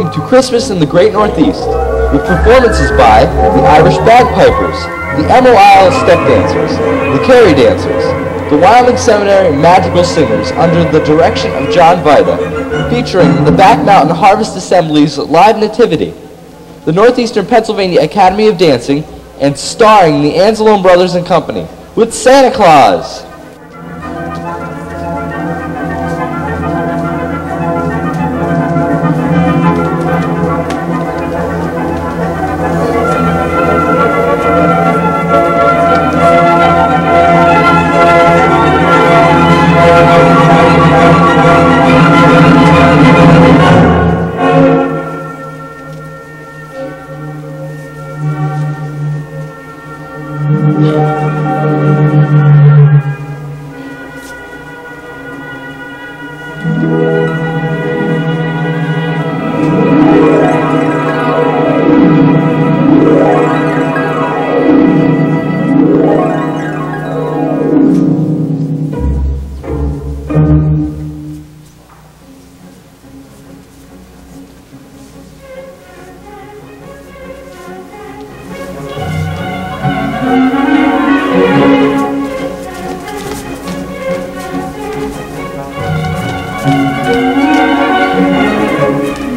welcome to Christmas in the Great Northeast, with performances by the Irish Bagpipers, the Emerald Isle Step Dancers, the Carey Dancers, the Wyoming Seminary Madrigal Singers under the direction of John Vida, featuring the Back Mountain Harvest Assembly's Live Nativity, the Northeastern Pennsylvania Academy of Dancing, and starring the Anzalone Brothers and Company, with Santa Claus. Thank you.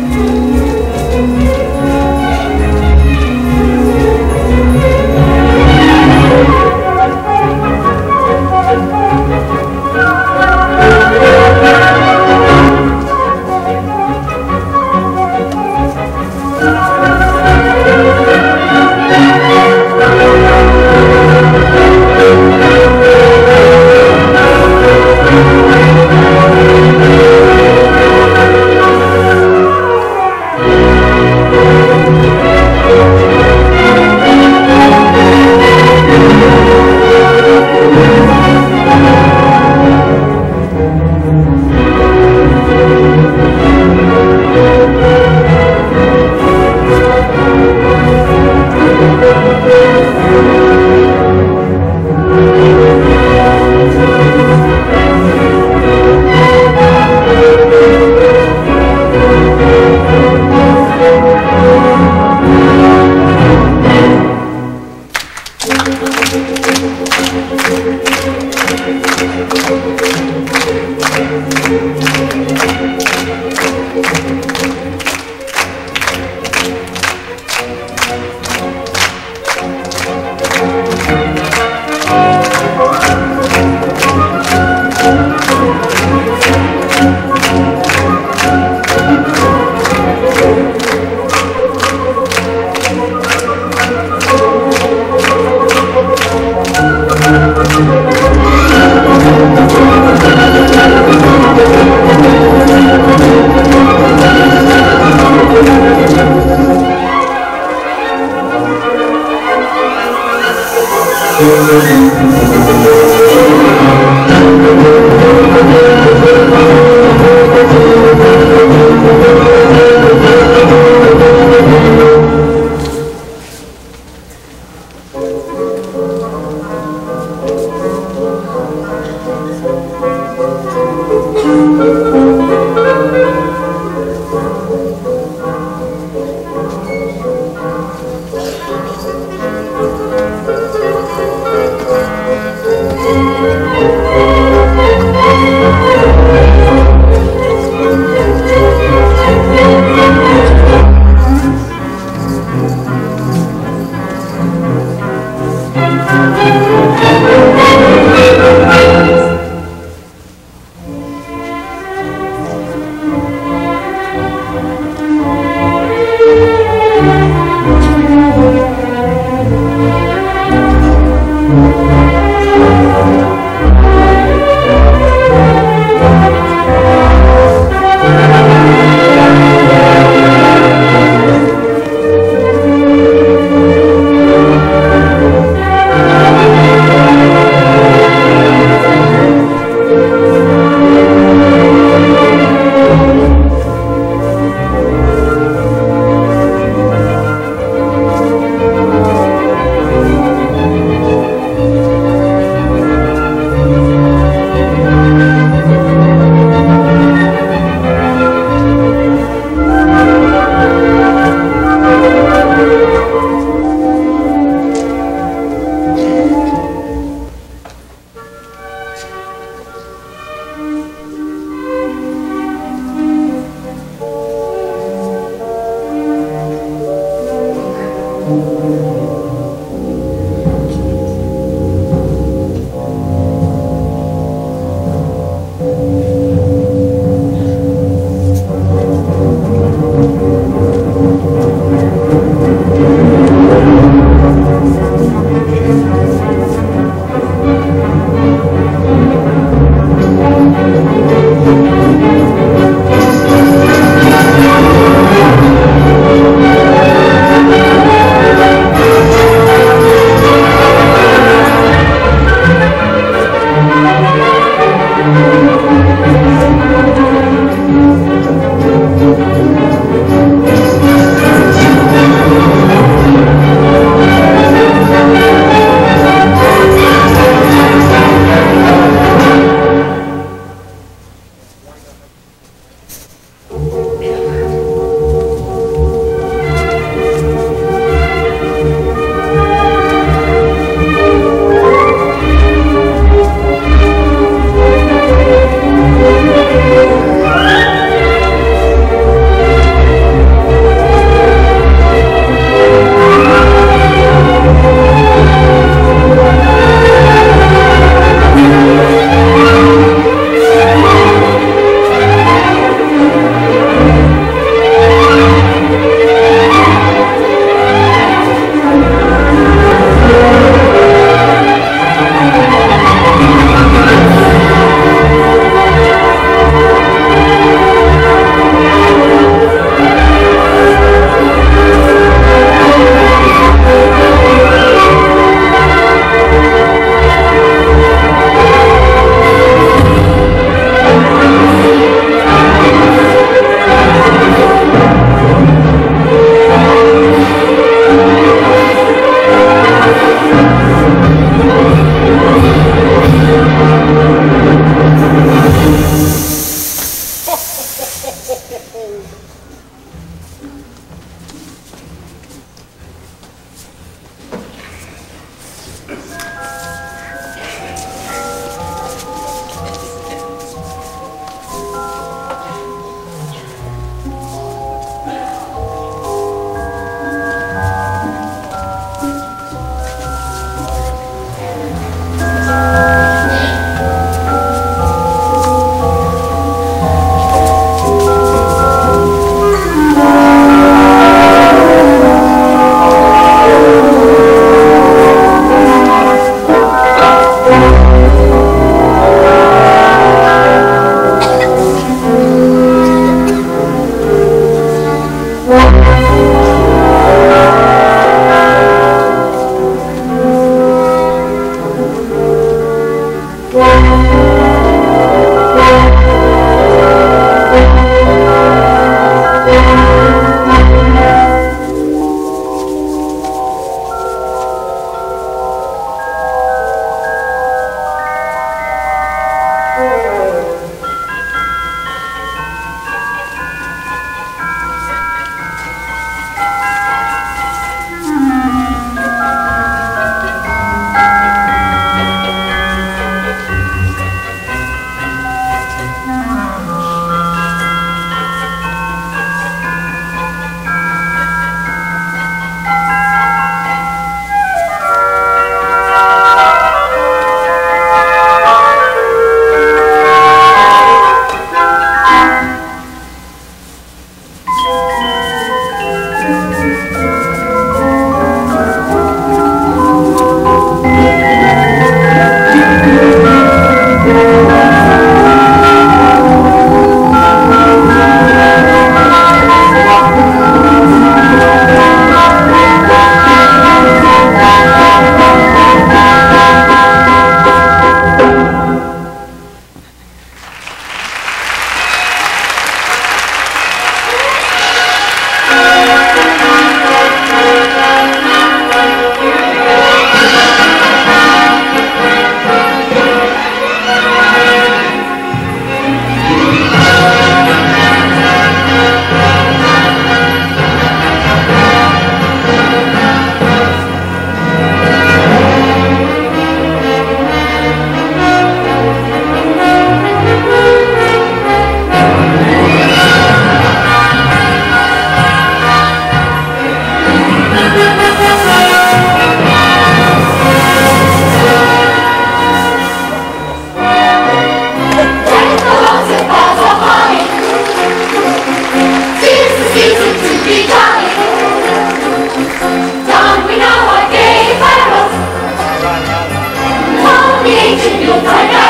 Música Don't find out.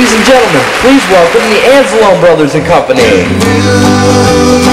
Ladies and gentlemen, please welcome the Anzalone Brothers and Company.